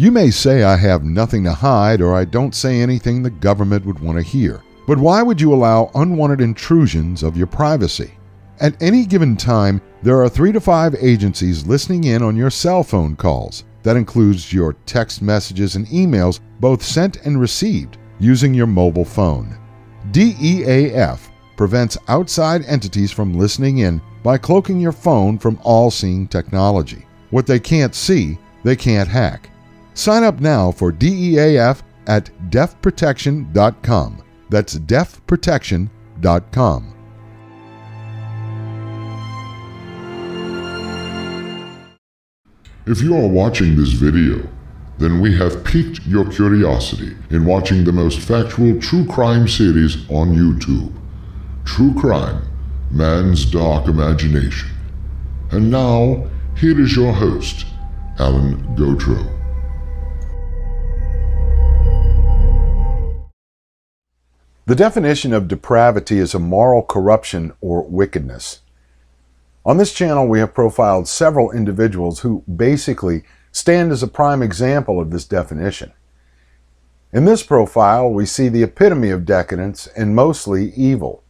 You may say I have nothing to hide or I don't say anything the government would want to hear. But why would you allow unwanted intrusions of your privacy? At any given time, there are three to five agencies listening in on your cell phone calls. That includes your text messages and emails, both sent and received, using your mobile phone. DEAF prevents outside entities from listening in by cloaking your phone from all seeing technology. What they can't see, they can't hack. Sign up now for DEAF at deafprotection.com. That's deafprotection.com. If you are watching this video, then we have piqued your curiosity in watching the most factual true crime series on YouTube. True Crime, Man's Dark Imagination. And now, here is your host, Alan Gauthreaux. The definition of depravity is a moral corruption or wickedness. On this channel, we have profiled several individuals who basically stand as a prime example of this definition. In this profile, we see the epitome of decadence and mostly evil.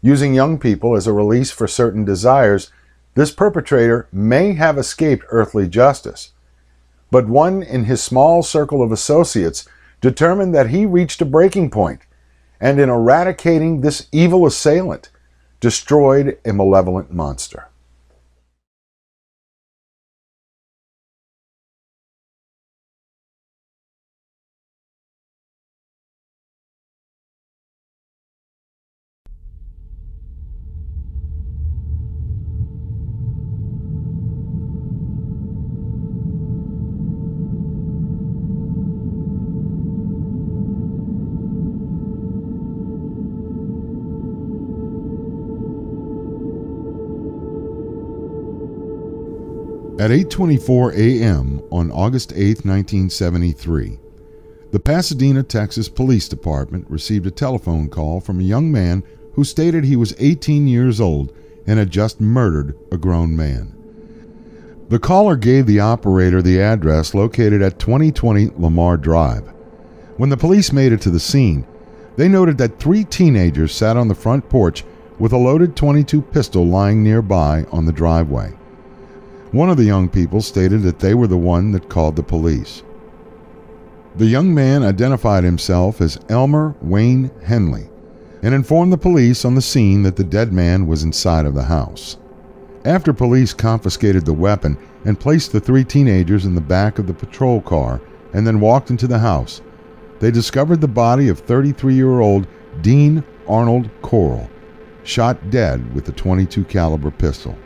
Using young people as a release for certain desires, this perpetrator may have escaped earthly justice. But one in his small circle of associates determined that he reached a breaking point, and in eradicating this evil assailant, destroyed a malevolent monster. At 8:24 a.m. on August 8, 1973, the Pasadena, Texas Police Department received a telephone call from a young man who stated he was 18 years old and had just murdered a grown man. The caller gave the operator the address located at 2020 Lamar Drive. When the police made it to the scene, they noted that three teenagers sat on the front porch with a loaded 22 pistol lying nearby on the driveway. One of the young people stated that they were the one that called the police. The young man identified himself as Elmer Wayne Henley and informed the police on the scene that the dead man was inside of the house. After police confiscated the weapon and placed the three teenagers in the back of the patrol car and then walked into the house, they discovered the body of 33 year old Dean Arnold Corll, shot dead with a 22 caliber pistol.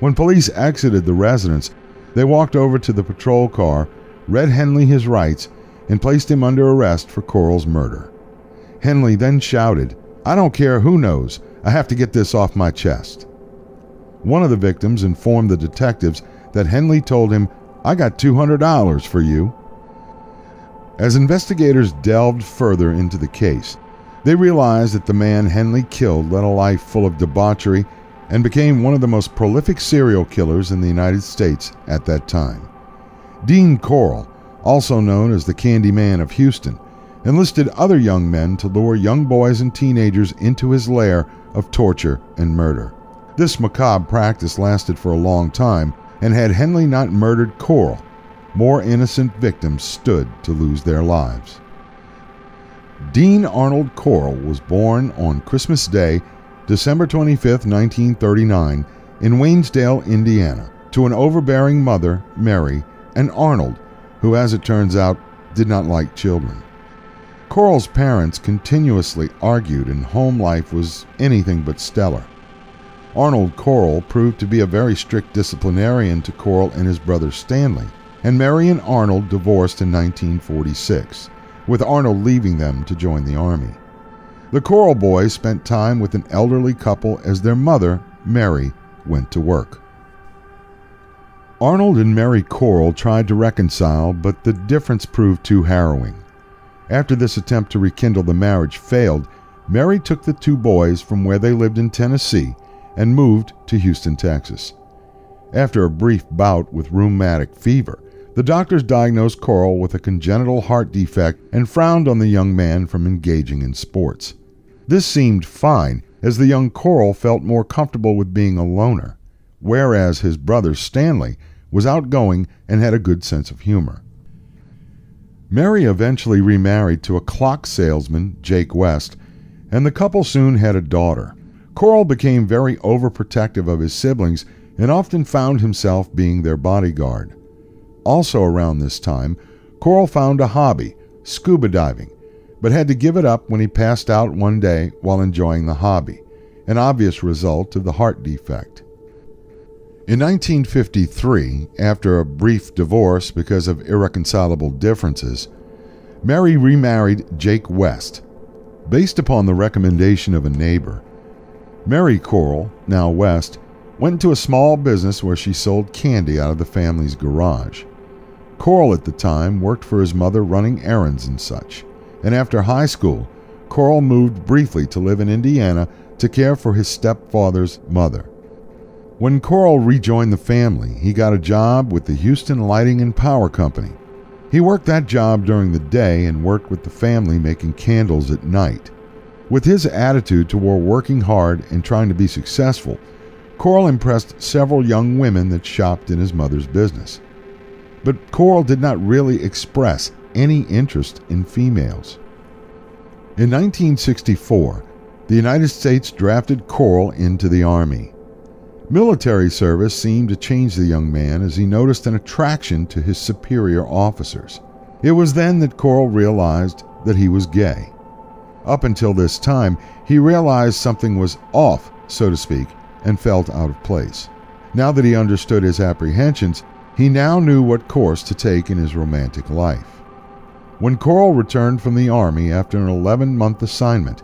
When police exited the residence, they walked over to the patrol car, read Henley his rights, and placed him under arrest for Corll's murder. Henley then shouted, I don't care who knows, I have to get this off my chest. One of the victims informed the detectives that Henley told him, I got $200 for you. As investigators delved further into the case, they realized that the man Henley killed led a life full of debauchery and became one of the most prolific serial killers in the United States at that time. Dean Corll, also known as the Candy Man of Houston, enlisted other young men to lure young boys and teenagers into his lair of torture and murder. This macabre practice lasted for a long time, and had Henley not murdered Corll, more innocent victims stood to lose their lives. Dean Arnold Corll was born on Christmas Day December 25, 1939, in Waynesdale, Indiana, to an overbearing mother, Mary, and Arnold, who, as it turns out, did not like children. Corll's parents continuously argued, and home life was anything but stellar. Arnold Corll proved to be a very strict disciplinarian to Corll and his brother Stanley, and Mary and Arnold divorced in 1946, with Arnold leaving them to join the Army. The Corll boys spent time with an elderly couple as their mother, Mary, went to work. Arnold and Mary Corll tried to reconcile, but the difference proved too harrowing. After this attempt to rekindle the marriage failed, Mary took the two boys from where they lived in Tennessee and moved to Houston, Texas. After a brief bout with rheumatic fever, the doctors diagnosed Corll with a congenital heart defect and frowned on the young man from engaging in sports. This seemed fine, as the young Corll felt more comfortable with being a loner, whereas his brother Stanley was outgoing and had a good sense of humor. Mary eventually remarried to a clock salesman, Jake West, and the couple soon had a daughter. Corll became very overprotective of his siblings and often found himself being their bodyguard. Also around this time, Corll found a hobby, scuba diving, but had to give it up when he passed out one day while enjoying the hobby, an obvious result of the heart defect. In 1953, after a brief divorce because of irreconcilable differences, Mary remarried Jake West. Based upon the recommendation of a neighbor, Mary Corll, now West, went to a small business where she sold candy out of the family's garage. Corll at the time worked for his mother running errands and such, and after high school, Corll moved briefly to live in Indiana to care for his stepfather's mother. When Corll rejoined the family, he got a job with the Houston Lighting and Power Company. He worked that job during the day and worked with the family making candles at night. With his attitude toward working hard and trying to be successful, Corll impressed several young women that shopped in his mother's business. But Corll did not really express any interest in females. In 1964, the United States drafted Corll into the Army. Military service seemed to change the young man as he noticed an attraction to his superior officers. It was then that Corll realized that he was gay. Up until this time, he realized something was off, so to speak, and felt out of place. Now that he understood his apprehensions, he now knew what course to take in his romantic life. When Corll returned from the Army after an 11 month assignment,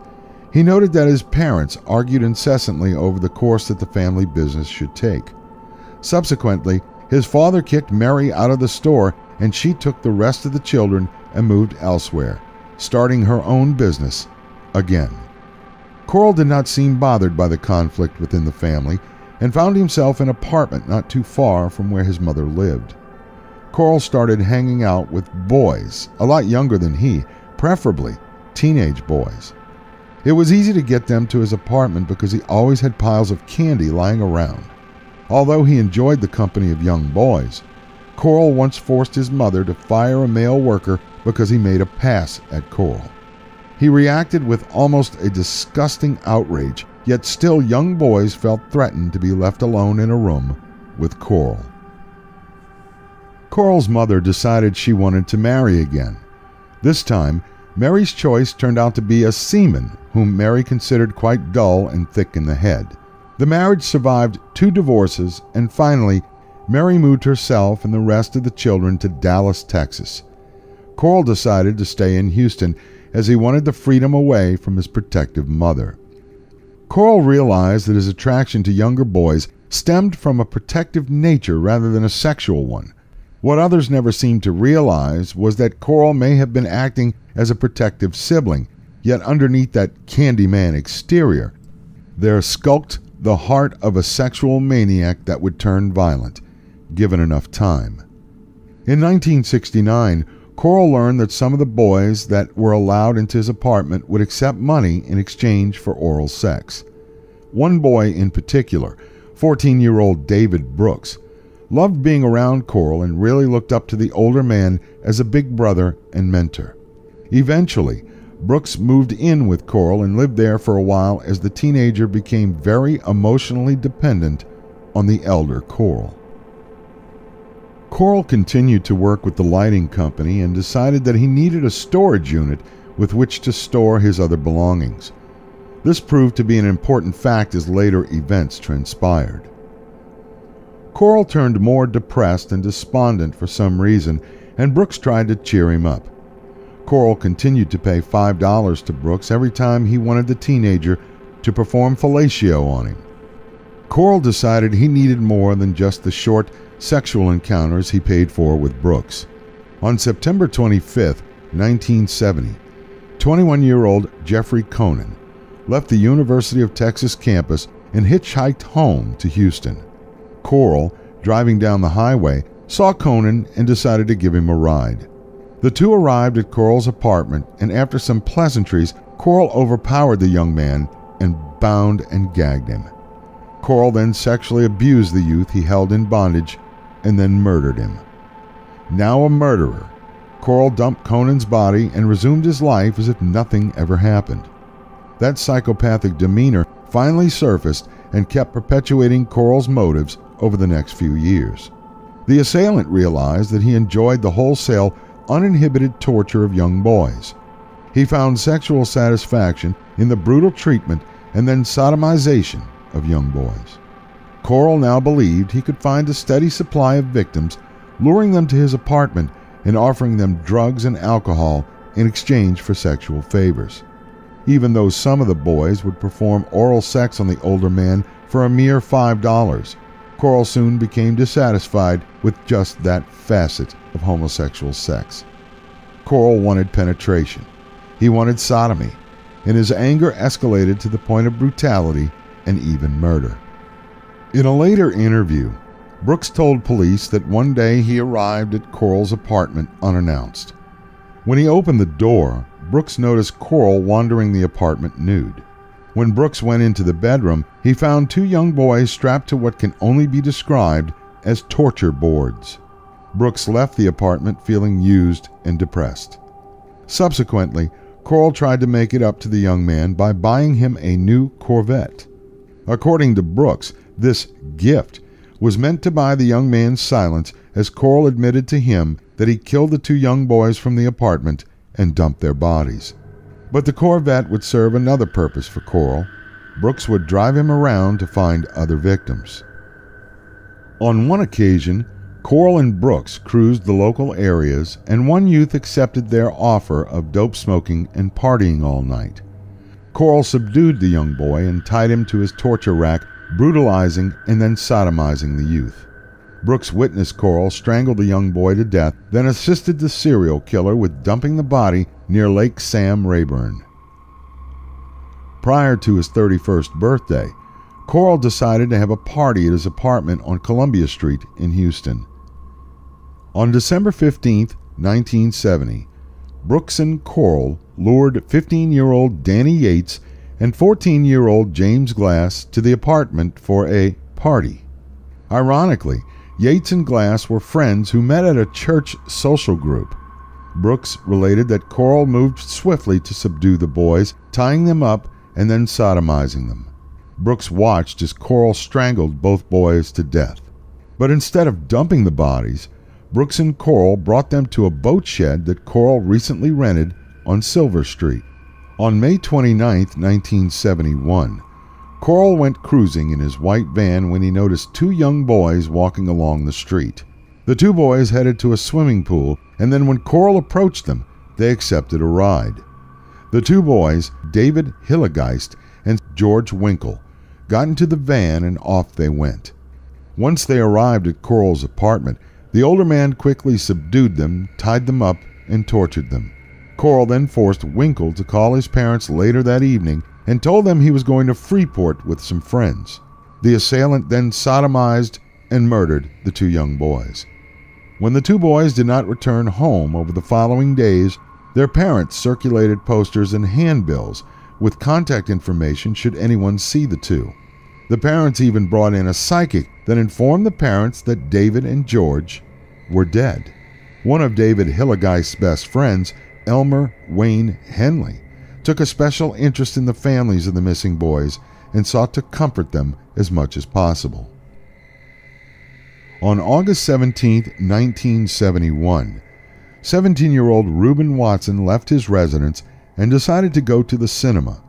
he noted that his parents argued incessantly over the course that the family business should take. Subsequently, his father kicked Mary out of the store and she took the rest of the children and moved elsewhere, starting her own business again. Corll did not seem bothered by the conflict within the family and found himself in an apartment not too far from where his mother lived. Corll started hanging out with boys, a lot younger than he, preferably teenage boys. It was easy to get them to his apartment because he always had piles of candy lying around. Although he enjoyed the company of young boys, Corll once forced his mother to fire a male worker because he made a pass at Corll. He reacted with almost a disgusting outrage, yet still young boys felt threatened to be left alone in a room with Corll. Corll's mother decided she wanted to marry again. This time, Mary's choice turned out to be a seaman whom Mary considered quite dull and thick in the head. The marriage survived two divorces, and finally, Mary moved herself and the rest of the children to Dallas, Texas. Corll decided to stay in Houston as he wanted the freedom away from his protective mother. Corll realized that his attraction to younger boys stemmed from a protective nature rather than a sexual one. What others never seemed to realize was that Corll may have been acting as a protective sibling, yet underneath that Candyman exterior, there skulked the heart of a sexual maniac that would turn violent, given enough time. In 1969, Corll learned that some of the boys that were allowed into his apartment would accept money in exchange for oral sex. One boy in particular, 14 year old David Brooks, loved being around Corll and really looked up to the older man as a big brother and mentor. Eventually, Brooks moved in with Corll and lived there for a while as the teenager became very emotionally dependent on the elder Corll. Corll continued to work with the lighting company and decided that he needed a storage unit with which to store his other belongings. This proved to be an important fact as later events transpired. Corll turned more depressed and despondent for some reason, and Brooks tried to cheer him up. Corll continued to pay $5 to Brooks every time he wanted the teenager to perform fellatio on him. Corll decided he needed more than just the short sexual encounters he paid for with Brooks. On September 25, 1970, 21 year old Jeffrey Konen left the University of Texas campus and hitchhiked home to Houston. Corll, driving down the highway, saw Konen and decided to give him a ride. The two arrived at Corll's apartment, and after some pleasantries, Corll overpowered the young man and bound and gagged him. Corll then sexually abused the youth he held in bondage and then murdered him. Now a murderer, Corll dumped Konen's body and resumed his life as if nothing ever happened. That psychopathic demeanor finally surfaced and kept perpetuating Corll's motives over the next few years. The assailant realized that he enjoyed the wholesale, uninhibited torture of young boys. He found sexual satisfaction in the brutal treatment and then sodomization of young boys. Corll now believed he could find a steady supply of victims, luring them to his apartment and offering them drugs and alcohol in exchange for sexual favors. Even though some of the boys would perform oral sex on the older man for a mere $5, Corll soon became dissatisfied with just that facet of homosexual sex. Corll wanted penetration. He wanted sodomy, and his anger escalated to the point of brutality and even murder. In a later interview, Brooks told police that one day he arrived at Corll's apartment unannounced. When he opened the door, Brooks noticed Corll wandering the apartment nude. When Brooks went into the bedroom, he found two young boys strapped to what can only be described as torture boards. Brooks left the apartment feeling used and depressed. Subsequently, Corll tried to make it up to the young man by buying him a new Corvette. According to Brooks, this gift was meant to buy the young man's silence as Corll admitted to him that he killed the two young boys from the apartment and dumped their bodies. But the Corvette would serve another purpose for Corll. Brooks would drive him around to find other victims. On one occasion, Corll and Brooks cruised the local areas, and one youth accepted their offer of dope smoking and partying all night. Corll subdued the young boy and tied him to his torture rack, brutalizing and then sodomizing the youth. Brooks witnessed Corll strangle the young boy to death, then assisted the serial killer with dumping the body near Lake Sam Rayburn. Prior to his 31st birthday, Corll decided to have a party at his apartment on Columbia Street in Houston. On December 15, 1970, Brooks and Corll lured 15 year old Danny Yates and 14 year old James Glass to the apartment for a party. Ironically, Yates and Glass were friends who met at a church social group. Brooks related that Corll moved swiftly to subdue the boys, tying them up and then sodomizing them. Brooks watched as Corll strangled both boys to death. But instead of dumping the bodies, Brooks and Corll brought them to a boat shed that Corll recently rented on Silver Street. On May 29, 1971, Corll went cruising in his white van when he noticed two young boys walking along the street. The two boys headed to a swimming pool, and then when Corll approached them, they accepted a ride. The two boys, David Hillegeist and George Winkle, got into the van and off they went. Once they arrived at Corll's apartment, the older man quickly subdued them, tied them up, and tortured them. Corll then forced Winkle to call his parents later that evening and told them he was going to Freeport with some friends. The assailant then sodomized and murdered the two young boys. When the two boys did not return home over the following days, their parents circulated posters and handbills with contact information should anyone see the two. The parents even brought in a psychic that informed the parents that David and George were dead. One of David Hillegeist's best friends Elmer Wayne Henley, took a special interest in the families of the missing boys and sought to comfort them as much as possible. On August 17, 1971, 17 year old Reuben Watson left his residence and decided to go to the cinema.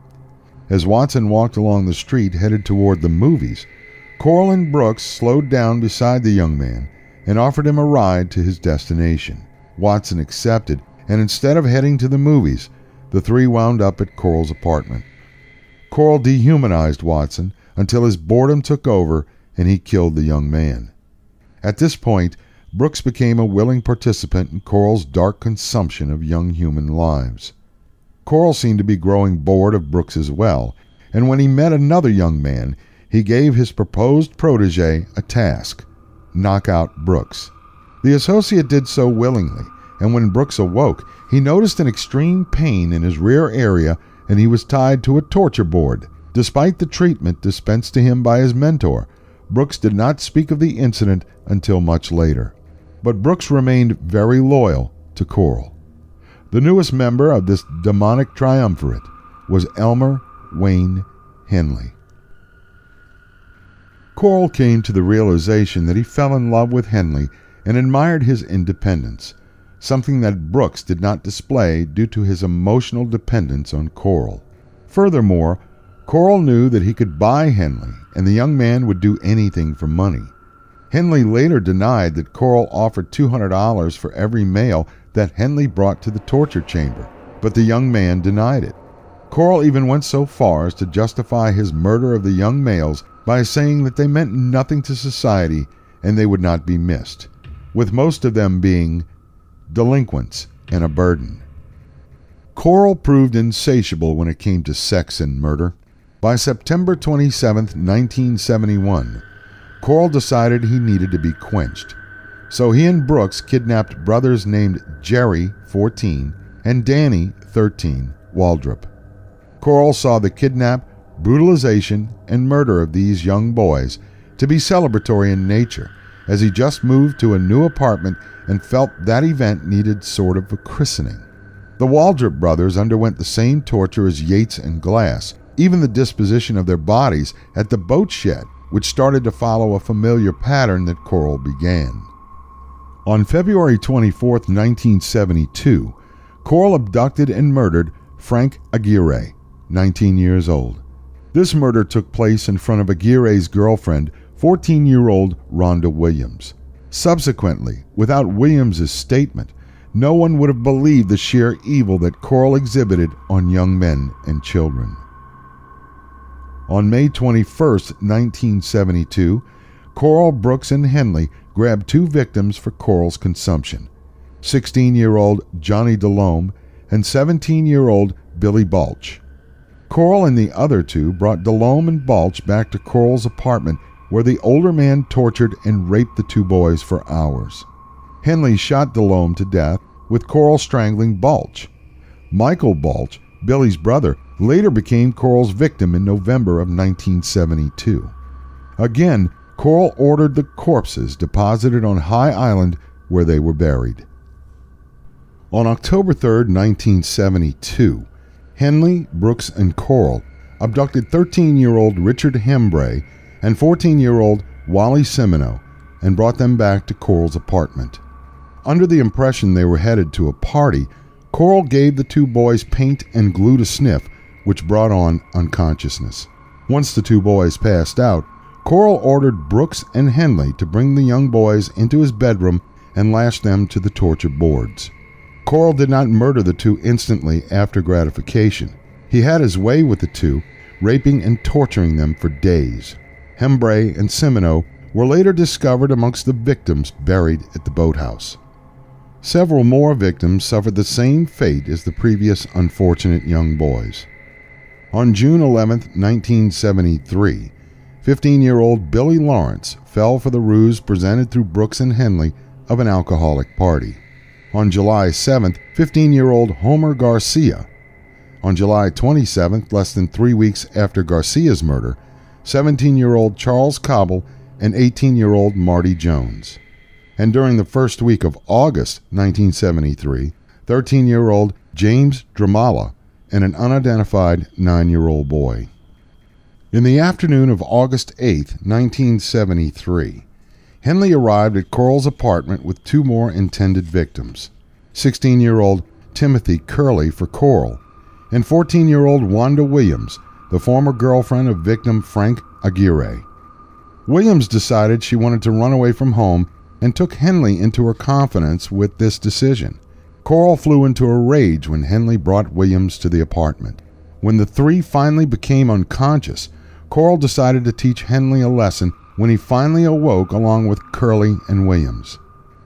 As Watson walked along the street headed toward the movies, Corll and Brooks slowed down beside the young man and offered him a ride to his destination. Watson accepted and instead of heading to the movies, the three wound up at Corll's apartment. Corll dehumanized Watson until his boredom took over and he killed the young man. At this point, Brooks became a willing participant in Corll's dark consumption of young human lives. Corll seemed to be growing bored of Brooks as well, and when he met another young man, he gave his proposed protege a task knock out Brooks. The associate did so willingly, and when Brooks awoke, he noticed an extreme pain in his rear area and he was tied to a torture board. Despite the treatment dispensed to him by his mentor, Brooks did not speak of the incident until much later. But Brooks remained very loyal to Corll. The newest member of this demonic triumvirate was Elmer Wayne Henley. Corll came to the realization that he fell in love with Henley and admired his independence, something that Brooks did not display due to his emotional dependence on Corll. Furthermore, Corll knew that he could buy Henley, and the young man would do anything for money. Henley later denied that Corll offered $200 for every male that Henley brought to the torture chamber, but the young man denied it. Corll even went so far as to justify his murder of the young males by saying that they meant nothing to society and they would not be missed, with most of them being delinquents and a burden. Corll proved insatiable when it came to sex and murder. By September 27, 1971, Corll decided he needed to be quenched. So he and Brooks kidnapped brothers named Jerry, 14, and Danny, 13, Waldrop. Corll saw the kidnap, brutalization, and murder of these young boys to be celebratory in nature, as he just moved to a new apartment and felt that event needed sort of a christening. The Waldrop brothers underwent the same torture as Yates and Glass, even the disposition of their bodies at the boat shed, which started to follow a familiar pattern that Corll began. On February 24, 1972, Corll abducted and murdered Frank Aguirre, 19 years old. This murder took place in front of Aguirre's girlfriend, 14 year old Rhonda Williams. Subsequently, without Williams's statement, no one would have believed the sheer evil that Corll exhibited on young men and children. On May 21, 1972, Corll, Brooks, and Henley grabbed two victims for Corll's consumption 16 year old Johnny DeLome and 17 year old Billy Baulch. Corll and the other two brought DeLome and Baulch back to Corll's apartment where the older man tortured and raped the two boys for hours. Henley shot DeLome to death, with Corll strangling Baulch. Michael Baulch, Billy's brother, later became Corll's victim in November of 1972. Again, Corll ordered the corpses deposited on High Island where they were buried. On October 3, 1972, Henley, Brooks, and Corll abducted 13 year old Richard Hembree and 14 year old Wally Simoneaux and brought them back to Corll's apartment. Under the impression they were headed to a party, Corll gave the two boys paint and glue to sniff, which brought on unconsciousness. Once the two boys passed out, Corll ordered Brooks and Henley to bring the young boys into his bedroom and lash them to the torture boards. Corll did not murder the two instantly after gratification. He had his way with the two, raping and torturing them for days. Hembree and Simoneaux were later discovered amongst the victims buried at the boathouse. Several more victims suffered the same fate as the previous unfortunate young boys. On June 11, 1973, 15 year old Billy Lawrence fell for the ruse presented through Brooks and Henley of an alcoholic party. On July 7th, 15 year old Homer Garcia. On July 27th, less than three weeks after Garcia's murder, 17 year old Charles Cobble and 18 year old Marty Jones. And during the first week of August 1973, 13 year old James Dreymala and an unidentified nine year old boy. In the afternoon of August 8, 1973, Henley arrived at Corll's apartment with two more intended victims 16 year old Timothy Kerley for Corll, and 14 year old Wanda Williams, the former girlfriend of victim Frank Aguirre. Williams decided she wanted to run away from home and took Henley into her confidence with this decision. Corll flew into a rage when Henley brought Williams to the apartment. When the three finally became unconscious, Corll decided to teach Henley a lesson when he finally awoke along with Kerley and Williams.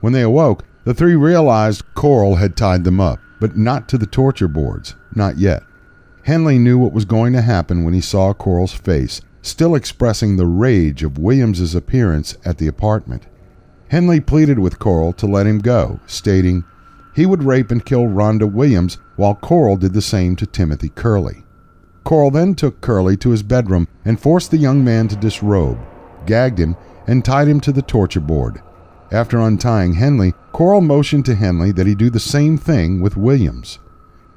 When they awoke, the three realized Corll had tied them up, but not to the torture boards, not yet. Henley knew what was going to happen when he saw Corll's face, still expressing the rage of Williams's appearance at the apartment. Henley pleaded with Corll to let him go, stating he would rape and kill Rhonda Williams while Corll did the same to Timothy Kerley. Corll then took Kerley to his bedroom and forced the young man to disrobe, gagged him, and tied him to the torture board. After untying Henley, Corll motioned to Henley that he do the same thing with Williams.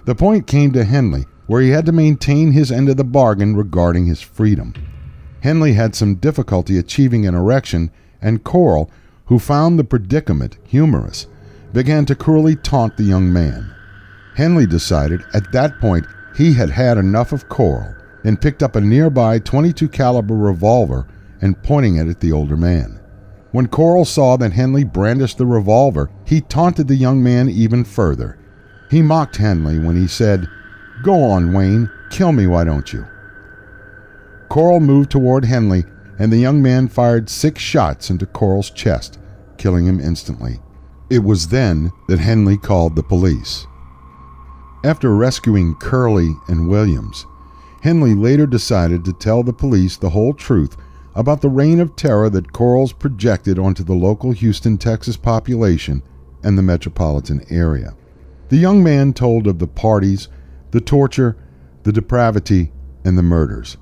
The point came to Henley where he had to maintain his end of the bargain regarding his freedom. Henley had some difficulty achieving an erection, and Corll, who found the predicament humorous, began to cruelly taunt the young man. Henley decided at that point he had had enough of Corll and picked up a nearby 22 caliber revolver and pointing it at the older man. When Corll saw that Henley brandished the revolver, he taunted the young man even further. He mocked Henley when he said, Go on, Wayne, kill me, why don't you? Corll moved toward Henley, and the young man fired six shots into Corll's chest, killing him instantly. It was then that Henley called the police. After rescuing Kerley and Williams, Henley later decided to tell the police the whole truth about the reign of terror that Corll's projected onto the local Houston, Texas population and the metropolitan area. The young man told of the parties, the torture, the depravity, and the murders.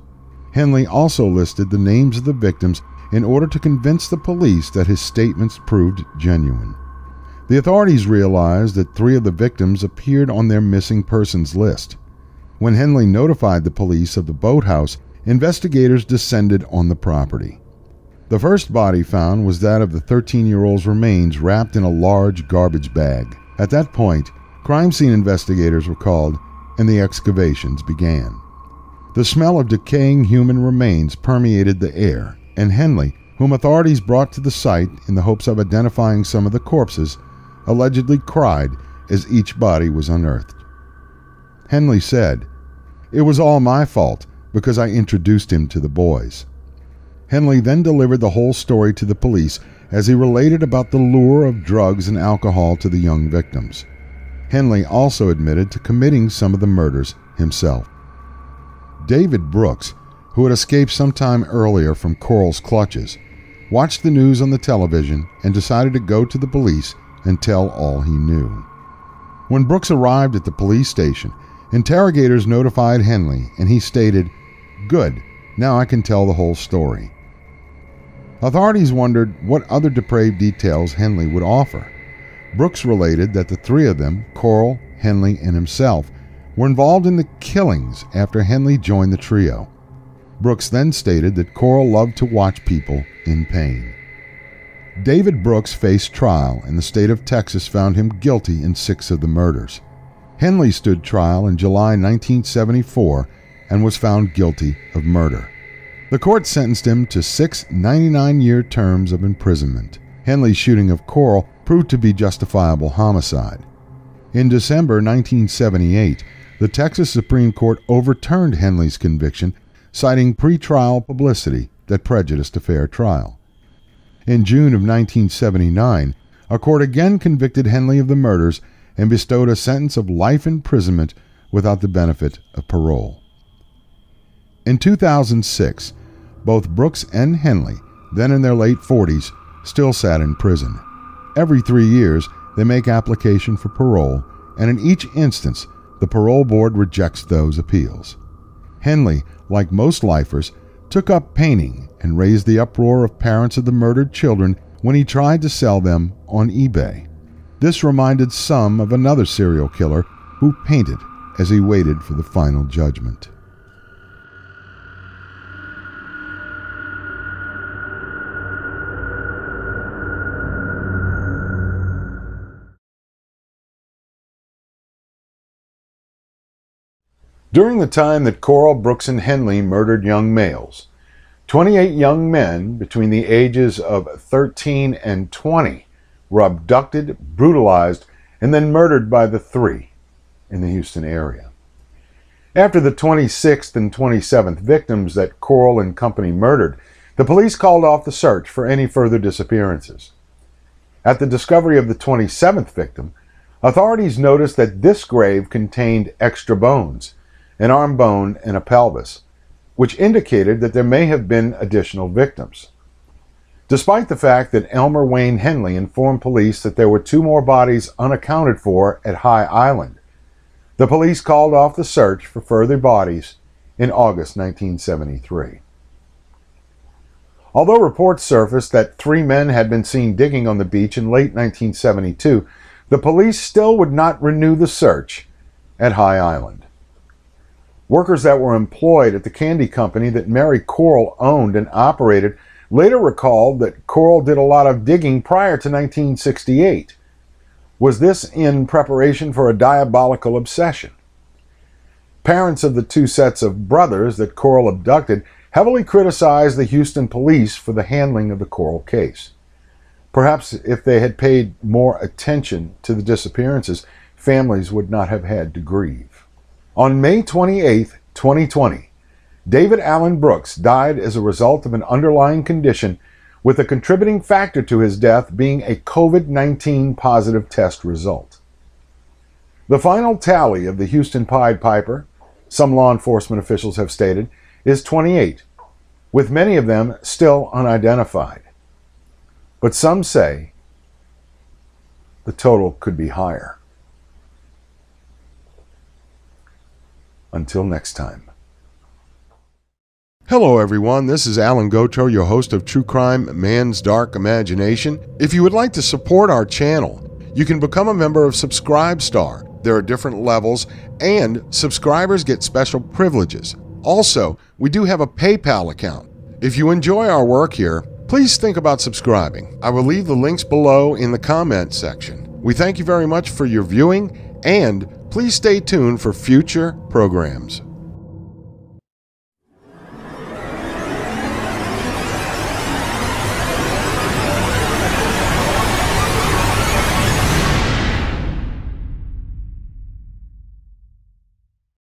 Henley also listed the names of the victims in order to convince the police that his statements proved genuine. The authorities realized that three of the victims appeared on their missing persons list. When Henley notified the police of the boathouse, investigators descended on the property. The first body found was that of the 13 year old's remains wrapped in a large garbage bag. At that point, crime scene investigators were called and the excavations began. The smell of decaying human remains permeated the air, and Henley, whom authorities brought to the site in the hopes of identifying some of the corpses, allegedly cried as each body was unearthed. Henley said, It was all my fault because I introduced him to the boys. Henley then delivered the whole story to the police as he related about the lure of drugs and alcohol to the young victims. Henley also admitted to committing some of the murders himself. David Brooks, who had escaped some time earlier from Corll's clutches, watched the news on the television and decided to go to the police and tell all he knew. When Brooks arrived at the police station, interrogators notified Henley and he stated, Good, now I can tell the whole story. Authorities wondered what other depraved details Henley would offer. Brooks related that the three of them, Corll, Henley, and himself, were involved in the killings after Henley joined the trio. Brooks then stated that Corll loved to watch people in pain. David Brooks faced trial, and the state of Texas found him guilty in six of the murders. Henley stood trial in July 1974 and was found guilty of murder. The court sentenced him to six 99 year terms of imprisonment. Henley's shooting of Corll proved to be justifiable homicide. In December 1978, the Texas Supreme Court overturned Henley's conviction, citing pretrial publicity that prejudiced a fair trial. In June of 1979, a court again convicted Henley of the murders and bestowed a sentence of life imprisonment without the benefit of parole. In 2006, both Brooks and Henley, then in their late 40s, still sat in prison. Every three years, they make application for parole, and in each instance, the parole board rejects those appeals. Henley, like most lifers, took up painting and raised the uproar of parents of the murdered children when he tried to sell them on eBay. This reminded some of another serial killer who painted as he waited for the final judgment. During the time that Corll, Brooks, and Henley murdered young males, 28 young men between the ages of 13 and 20 were abducted, brutalized, and then murdered by the three in the Houston area. After the 26th and 27th victims that Corll and company murdered, the police called off the search for any further disappearances. At the discovery of the 27th victim, authorities noticed that this grave contained extra bones an arm bone, and a pelvis, which indicated that there may have been additional victims. despite the fact that Elmer Wayne Henley informed police that there were two more bodies unaccounted for at High Island. The police called off the search for further bodies in August 1973. Although reports surfaced that three men had been seen digging on the beach in late 1972, the police still would not renew the search at High Island. Workers that were employed at the candy company that Mary Corll owned and operated later recalled that Corll did a lot of digging prior to 1968. Was this in preparation for a diabolical obsession? Parents of the two sets of brothers that Corll abducted heavily criticized the Houston police for the handling of the Corll case. Perhaps if they had paid more attention to the disappearances, families would not have had to grieve. On May 28, 2020, David Allen Brooks died as a result of an underlying condition, with a contributing factor to his death being a COVID 19 positive test result. The final tally of the Houston Pied Piper, some law enforcement officials have stated, is 28, with many of them still unidentified. But some say the total could be higher. Until next time. Hello, everyone. This is Alan Gauthreaux, your host of True Crime Man's Dark Imagination. If you would like to support our channel, you can become a member of Subscribestar. There are different levels, and subscribers get special privileges. Also, we do have a PayPal account. If you enjoy our work here, please think about subscribing. I will leave the links below in the comment section. We thank you very much for your viewing, and please stay tuned for future programs.